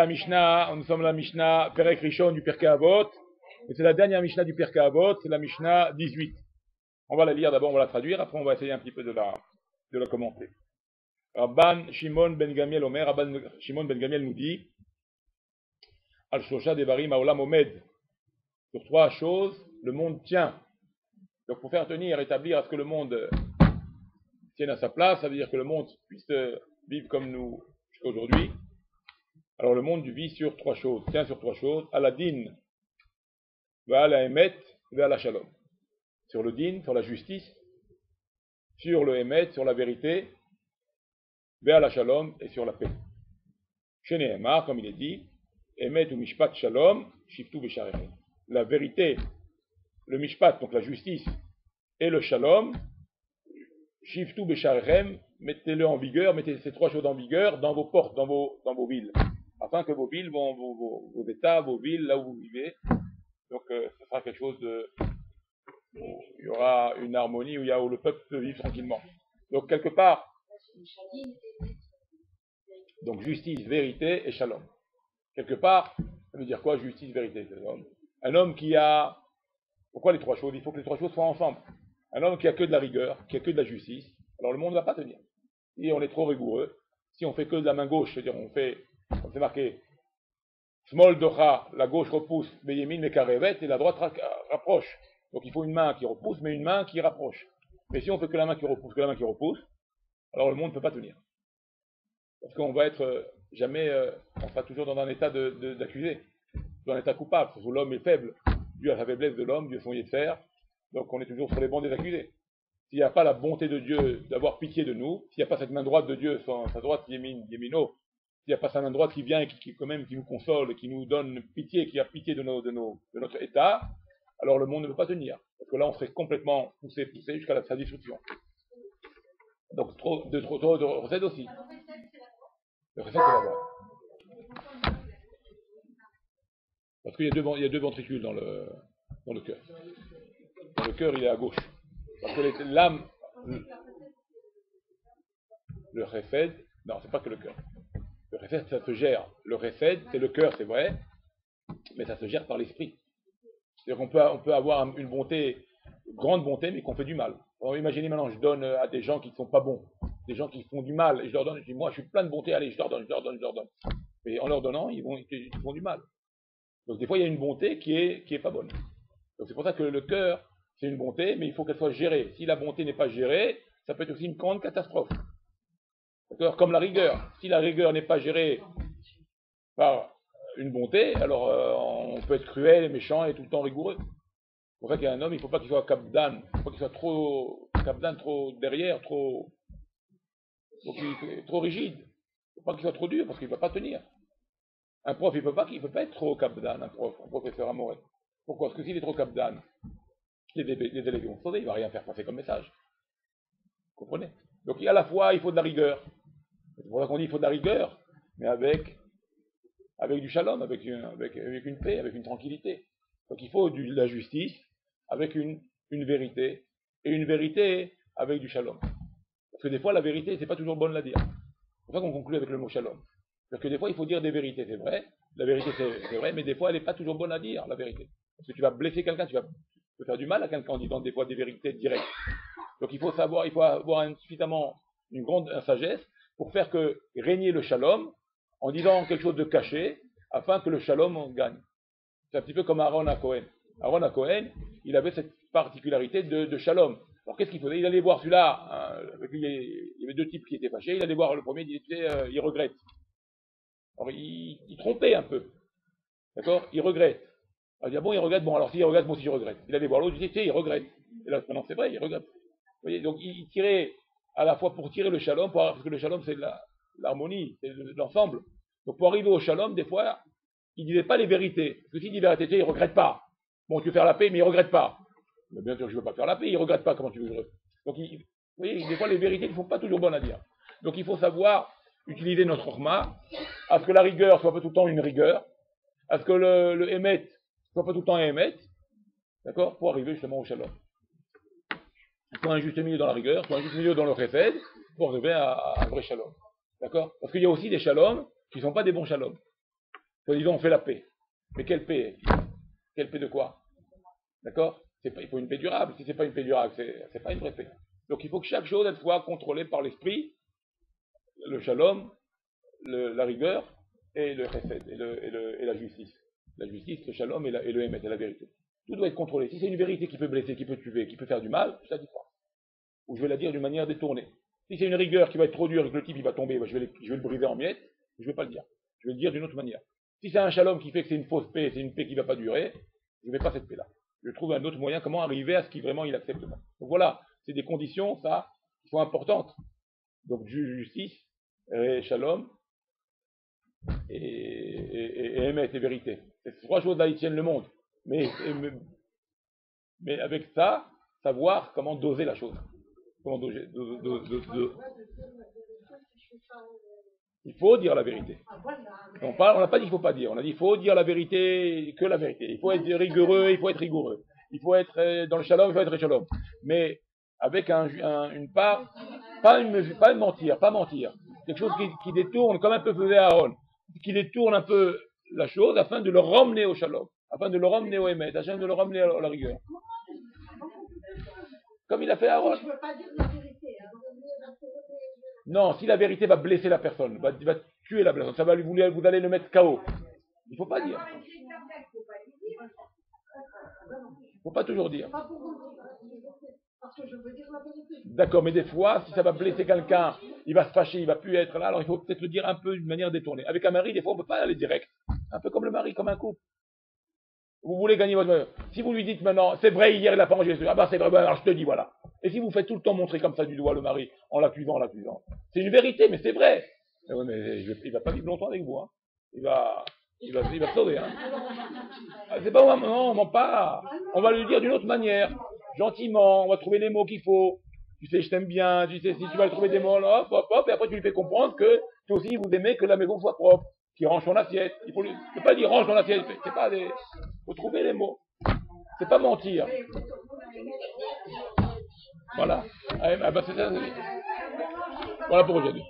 La Mishnah, nous sommes la Mishnah Perek Rishon du Pirkei Avot, et c'est la dernière Mishnah du Pirkei Avot, c'est la Mishnah 18. On va la lire d'abord, on va la traduire, après on va essayer un petit peu de la, de la commenter. Rabban Shimon Ben Gamiel Omer, Rabban Shimon Ben Gamiel nous dit, Al Shosha Devarim Aolam Omed, sur trois choses, le monde tient. Donc pour faire tenir, établir à ce que le monde tienne à sa place, ça veut dire que le monde puisse vivre comme nous jusqu'à aujourd'hui. Alors le monde vit sur trois choses, tient sur trois choses, à la din, va à la emet, va à la shalom. Sur le din, sur la justice, sur le emet, sur la vérité, va à la shalom et sur la paix. Chez Nehemar, comme il est dit, emet ou mishpat shalom, shiftu besharechem. La vérité, le mishpat, donc la justice, et le shalom, shiftu besharechem, mettez-le en vigueur, mettez ces trois choses en vigueur dans vos portes, dans vos villes afin que vos villes, vos, vos, États, vos villes, là où vous vivez, donc euh, ce sera quelque chose de... Il y aura une harmonie où, le peuple peut vivre tranquillement. Donc quelque part, donc justice, vérité et shalom. Quelque part, ça veut dire quoi justice, vérité shalom Un homme qui a... Pourquoi les trois choses? Il faut que les trois choses soient ensemble. Un homme qui a que de la rigueur, qui a que de la justice, alors le monde ne va pas tenir. Si on est trop rigoureux, si on fait que de la main gauche, c'est-à-dire on fait comme c'est marqué, Small docha, la gauche repousse, Beyemin mekarevet, et la droite rapproche. Donc il faut une main qui repousse, mais une main qui rapproche. Mais si on fait que la main qui repousse, que la main qui repousse, alors le monde ne peut pas tenir. Parce qu'on va être jamais, euh, on sera toujours dans un état d'accusé, dans un état coupable. Parce que l'homme est faible. Dieu a sa faiblesse de l'homme, Dieu son de faire. Donc on est toujours sur les bancs des accusés. S'il n'y a pas la bonté de Dieu d'avoir pitié de nous, s'il n'y a pas cette main droite de Dieu, sa droite Yemin, Yemino, il n'y a pas sa main droite qui vient et qui, quand même qui nous console, qui nous donne pitié, qui a pitié de, nos, de, nos, de notre état, alors le monde ne peut pas tenir. Parce que là, on serait complètement poussé, poussé jusqu'à sa destruction. Donc, trop de, trop, trop de recettes aussi. Le recette, c'est la voix. Parce qu'il y, a deux, il y a deux ventricules dans le, dans le cœur. Dans le cœur, il est à gauche. Parce que l'âme, le refed, non, c'est pas que le cœur. Le refed, ça se gère. Le refed, c'est le cœur, c'est vrai, mais ça se gère par l'esprit. C'est-à-dire qu'on peut, avoir une bonté, grande bonté, mais qu'on fait du mal. Imaginez maintenant, je donne à des gens qui ne sont pas bons, des gens qui font du mal, et je leur donne, je dis, moi, je suis plein de bonté, allez, je leur donne, je leur donne, je leur donne. Et en leur donnant, ils, vont, ils font du mal. Donc, des fois, il y a une bonté qui est, qui est pas bonne. Donc, c'est pour ça que le cœur, c'est une bonté, mais il faut qu'elle soit gérée. Si la bonté n'est pas gérée, ça peut être aussi une grande catastrophe. Comme la rigueur. Si la rigueur n'est pas gérée par une bonté, alors euh, on peut être cruel et méchant et tout le temps rigoureux. C'est pour ça qu'un homme, il ne faut pas qu'il soit capdan, il ne faut pas qu'il soit trop capdan, trop derrière, trop, trop rigide. Il ne faut pas qu'il soit trop dur parce qu'il ne va pas tenir. Un prof, il ne peut pas, peut pas être trop capdan, un prof, un professeur amoureux. Pourquoi? Parce que s'il est trop capdan, les, les élèves vont sauver, il ne va rien faire passer comme message. Vous comprenez? Donc à la fois, il faut de la rigueur, c'est pour ça qu'on dit qu'il faut de la rigueur, mais avec, avec du shalom, avec une, avec, une paix, avec une tranquillité. Donc il faut de la justice avec une, une vérité, et une vérité avec du shalom. Parce que des fois, la vérité, c'est pas toujours bonne à dire. C'est pour ça qu'on conclut avec le mot shalom. Parce que des fois, il faut dire des vérités, c'est vrai. La vérité, c'est vrai, mais des fois, elle n'est pas toujours bonne à dire, la vérité. Parce que tu vas blesser quelqu'un, tu vas faire du mal à quelqu'un en disant des fois des vérités directes. Donc il faut savoir, il faut avoir suffisamment une grande sagesse pour faire que régner le shalom en disant quelque chose de caché afin que le shalom gagne. C'est un petit peu comme Aaron à Cohen. Aaron à Cohen, il avait cette particularité de, shalom. Alors qu'est-ce qu'il faisait? Il allait voir celui-là, euh, il y avait deux types qui étaient fâchés, il allait voir le premier, il disait, euh, il regrette. Alors il, trompait un peu. D'accord? Il regrette. Alors il dit, bon, il regrette, bon, alors s'il regrette, moi aussi je regrette. Il allait voir l'autre, il disait, il regrette. Et là, maintenant c'est vrai, il regrette. Vous voyez, donc il tirait à la fois pour tirer le shalom, parce que le shalom c'est l'harmonie, c'est l'ensemble. Donc pour arriver au shalom, des fois, il ne disait pas les vérités. Parce que s'il dit la vérité, il ne regrette pas. Bon, tu veux faire la paix, mais il ne regrette pas. Mais bien sûr, je ne veux pas faire la paix, il ne regrette pas, comment tu veux. Donc, vous voyez, des fois, les vérités ne sont pas toujours bonnes à dire. Donc, il faut savoir utiliser notre orma, à ce que la rigueur soit pas tout le temps une rigueur, à ce que le, le émet soit pas tout le temps un émet, d'accord, pour arriver justement au shalom soit un juste milieu dans la rigueur, soit un juste milieu dans le réfed, pour arriver à, un vrai shalom. D'accord? Parce qu'il y a aussi des shaloms qui ne sont pas des bons shaloms. Disons, on fait la paix. Mais quelle paix? Quelle paix de quoi? D'accord? Il faut une paix durable. Si c'est pas une paix durable, c'est pas une vraie paix. Donc il faut que chaque chose soit contrôlée par l'esprit, le shalom, la rigueur et le chesed, et, la justice. La justice, le shalom et, le émet, et la vérité. Tout doit être contrôlé. Si c'est une vérité qui peut blesser, qui peut tuer, qui peut faire du mal, je la dis pas. Ou je vais la dire d'une manière détournée. Si c'est une rigueur qui va être trop dure et que le type va tomber, bah, je, vais le briser en miettes, je ne vais pas le dire. Je vais le dire d'une autre manière. Si c'est un shalom qui fait que c'est une fausse paix, c'est une paix qui ne va pas durer, je ne vais pas cette paix-là. Je trouve un autre moyen comment arriver à ce qui vraiment il accepte. Donc voilà, c'est des conditions, ça, qui sont importantes. Donc justice, et shalom, et, et, et, et vérité. C'est trois choses là, ils tiennent le monde. Mais, mais avec ça, savoir comment doser la chose. Comment doser, Il faut dire la vérité. On n'a pas dit qu'il ne faut pas dire. On a dit qu'il faut dire la vérité, que la vérité. Il faut être rigoureux, il faut être rigoureux. Il faut être euh, dans le shalom, il faut être shalom. Mais avec un, une part, pas mentir, pas mentir. Quelque chose qui, qui détourne, comme un peu faisait Aaron, qui détourne un peu la chose afin de le ramener au shalom, afin de le ramener au émet, afin de le ramener à la rigueur. Comme il a fait Aaron. Non, si la vérité va blesser la personne, va, va tuer la personne, ça va lui vouloir, vous allez le mettre KO. Il ne faut pas dire. Il ne faut pas toujours dire. D'accord, mais des fois, si ça va blesser quelqu'un, il va se fâcher, il va plus être là, alors il faut peut-être le dire un peu d'une manière détournée. Avec un mari, des fois, on ne peut pas aller direct. Un peu comme le mari, comme un couple. Vous voulez gagner votre... Si vous lui dites maintenant, c'est vrai, hier il a pas mangé, ah bah c'est vrai, bah, alors je te dis, voilà. Et si vous faites tout le temps montrer comme ça du doigt le mari, en l'accusant, en l'accusant, c'est une vérité, mais c'est vrai. Mais, ouais, mais il va pas vivre longtemps avec vous, hein. Il va, il va, il va sauver, hein. Ah, c'est pas, non, on ment pas. On va lui dire d'une autre manière gentiment, on va trouver les mots qu'il faut. Tu sais, je t'aime bien, tu sais, si tu vas trouver des mots, hop, hop, hop, et après tu lui fais comprendre que toi aussi vous aimez que la maison soit propre, qu'il range son assiette. Il faut lui, c'est pas dire range ton assiette, c'est pas des, faut trouver les mots. C'est pas mentir. Voilà. Ah, c'est ça. Voilà pour aujourd'hui.